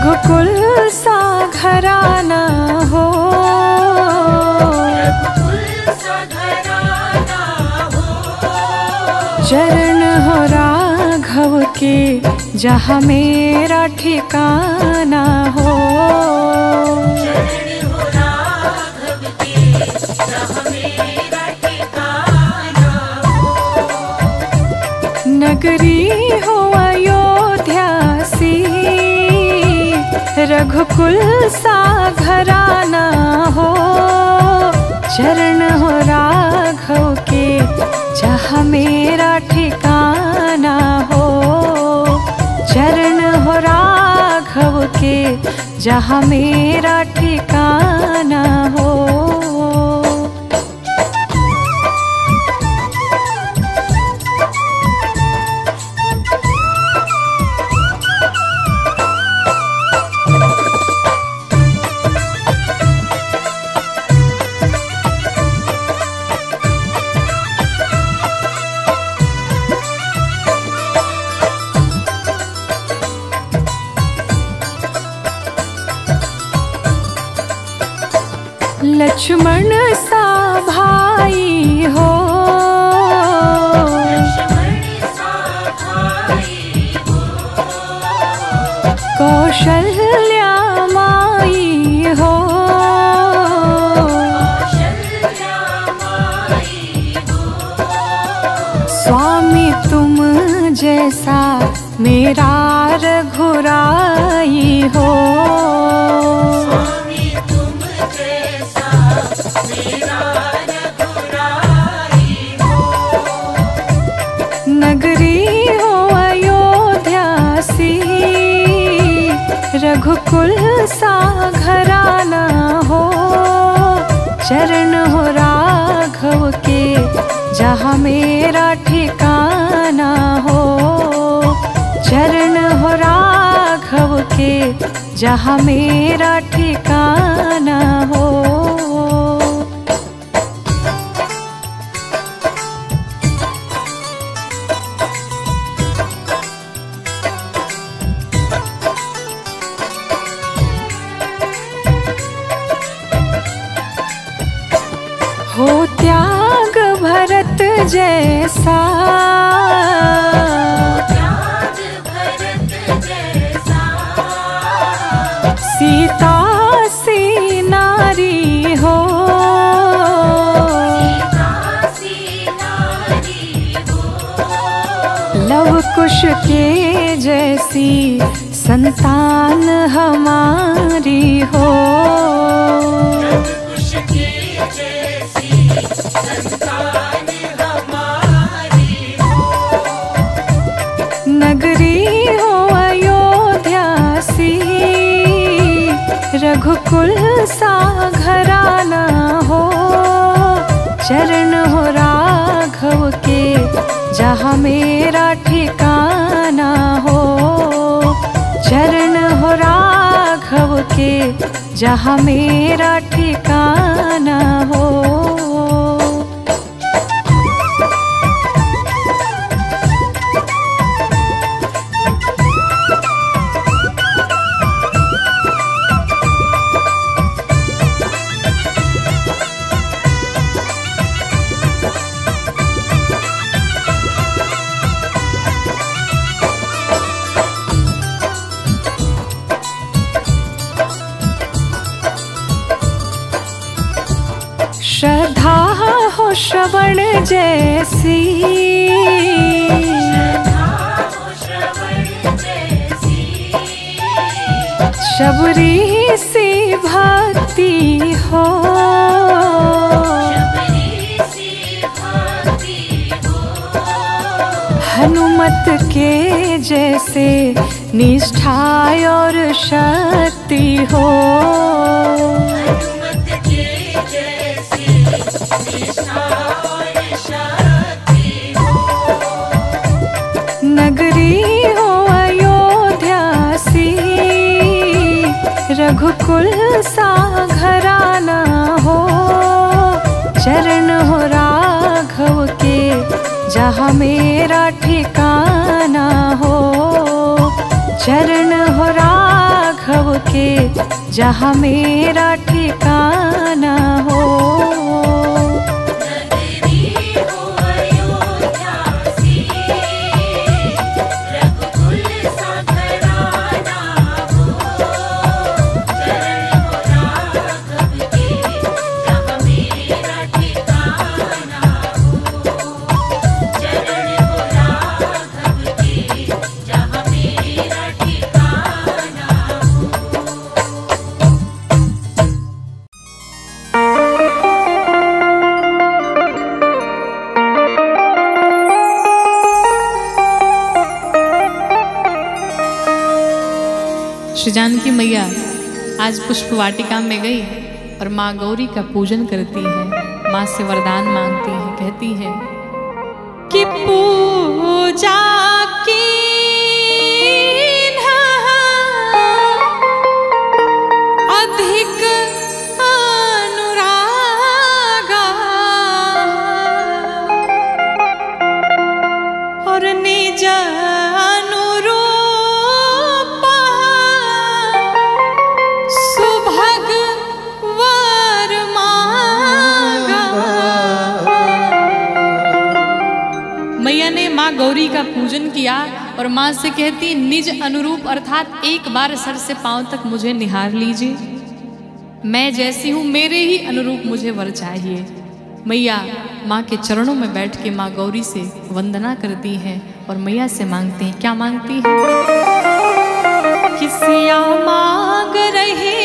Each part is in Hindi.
रघुकुल सा घराना हो। चरण हो राघव के जहाँ मेरा ठिकाना हो। नगरी हो रघुकुल सा घराना हो, चरण हो राघव के, जहाँ मेरा ठिकाना हो। चरण हो राघव के, जहाँ मेरा ठिकाना हो। के जहाँ मेरा ठिकाना हो हो। के जैसी संतान हमारी हो। नगरी हो अयोध्यासी रघुकुल सा घराना हो। चरण हो राघव के, जहाँ मेरा के जहाँ मेरा ठिकाना शक्ति हो। नगरी हो अयोध्यासी रघुकुल सा घराना हो। चरण हो राघव के, जहाँ मेरा ठिकाना हो। चरण जहाँ मेरा ठिकाना श्री जानकी मैया आज पुष्प वाटिका में गई और माँ गौरी का पूजन करती है। माँ से वरदान मांगती है, कहती है कि पूजा गौरी का पूजन किया और माँ से कहती, निज अनुरूप अर्थात एक बार सर से पाँव तक मुझे निहार लीजिए। मैं जैसी हूँ, मेरे ही अनुरूप मुझे वर चाहिए। मैया, माँ के चरणों में बैठ के माँ गौरी से वंदना करती है और मैया से मांगती हैं, क्या मांगती है? किसिया मांग रहे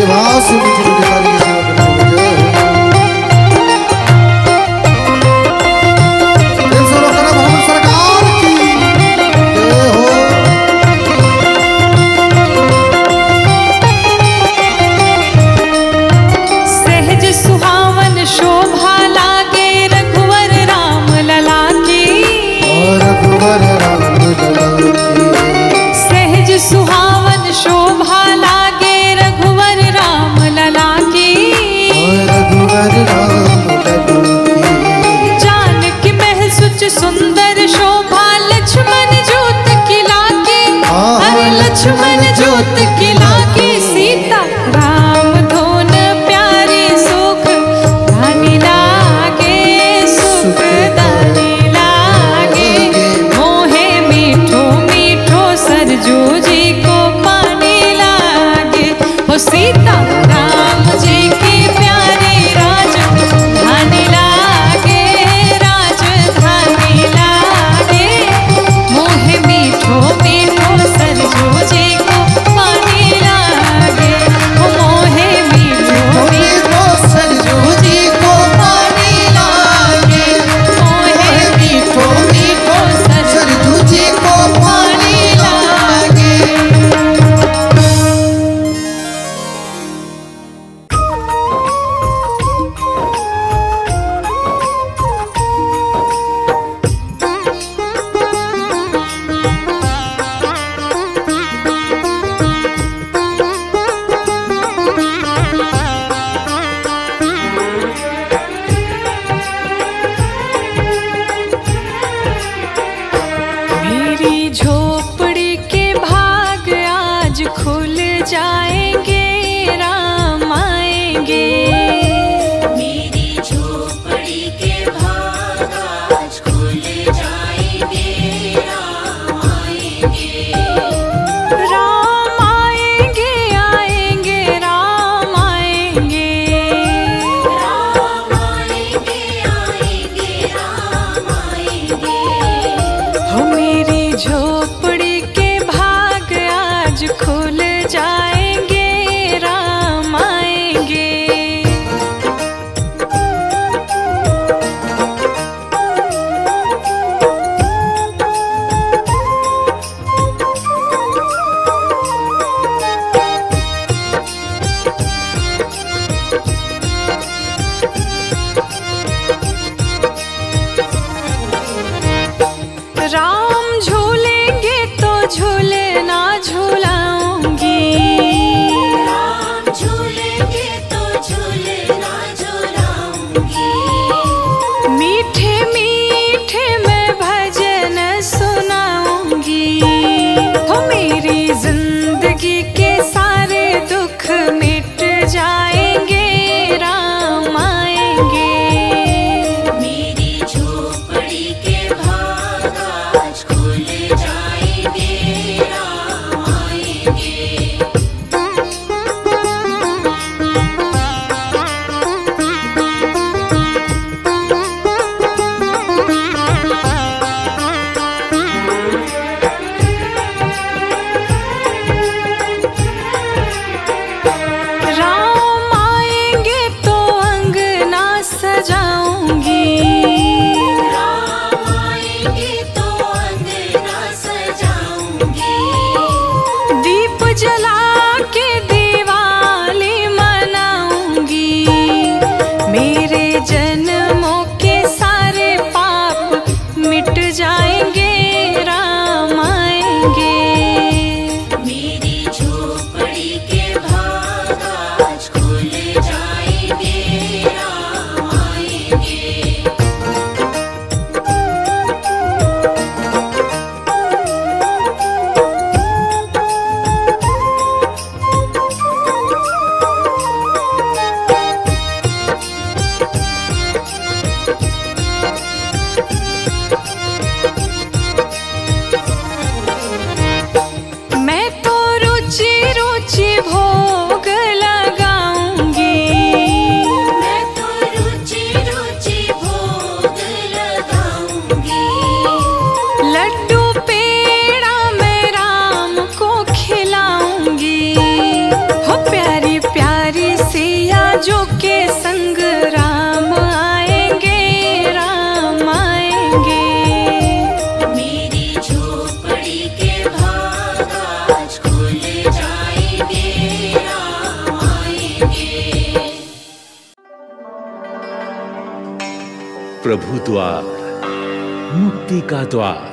भाई वहाँ प्रभु द्वार मुक्ति का द्वार